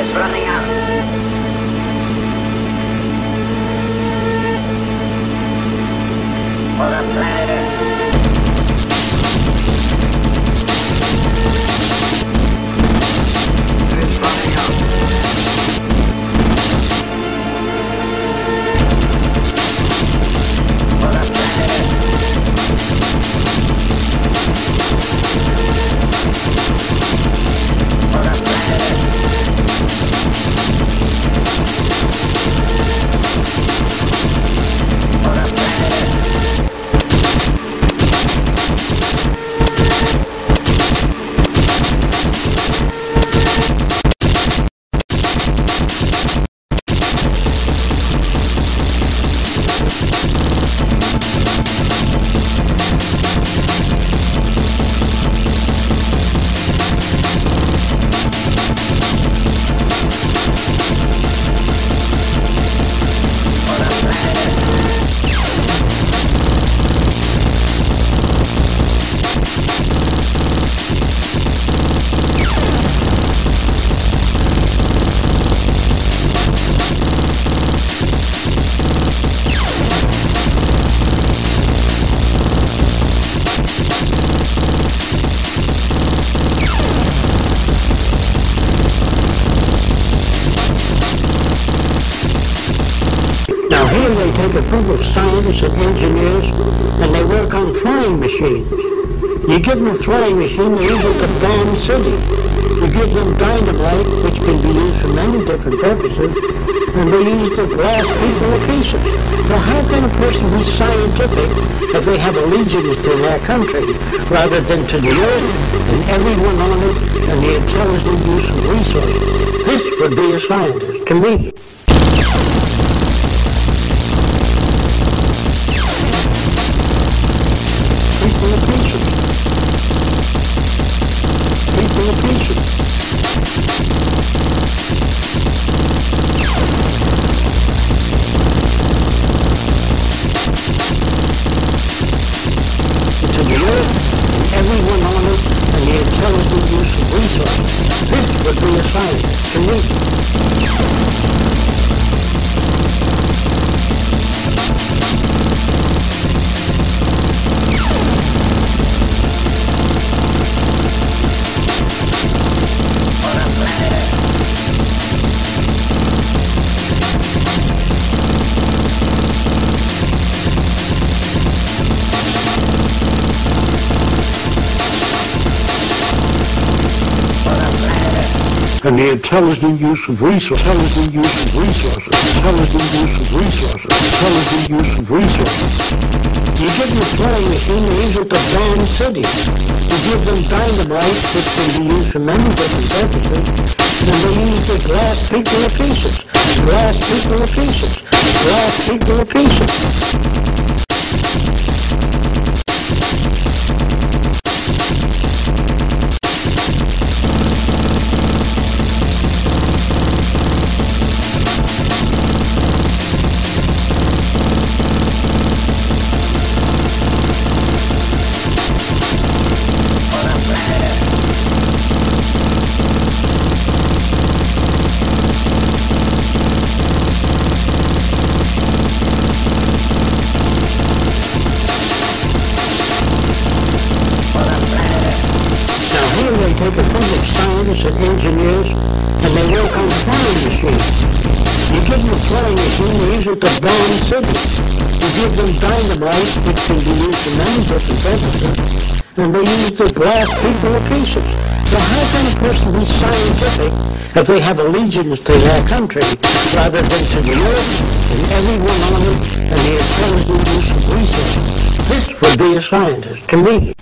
is running out. for the planet. Take a group of scientists and engineers and they work on flying machines. You give them a flying machine, they use it to bomb cities. You give them dynamite, which can be used for many different purposes, and they use it to blast people to pieces. Well, how can a person be scientific if they have allegiance to their country rather than to the earth and everyone on it and the intelligent use of resources? This would be a scientist, to me. Everyone on it and the intelligent use of resources. This would be a scientist to me. And the intelligent use of resources, intelligent use of resources, intelligent use of resources, intelligent use of resources. You flying machine, they use to bomb cities. You give them dynamite, which can be used for many different purposes, and they use to blast people pieces, blast people pieces, blast people pieces. Group of scientists and engineers and they work on flying machines. You give them a flying machine, they use it to bomb cities. You give them dynamite, which can be used for many different purposes, and they use it to blast people to pieces. So how can a person be scientific if they have allegiance to their country rather than to the earth and everyone on it and the intelligent use of resources? This would be a scientist to me.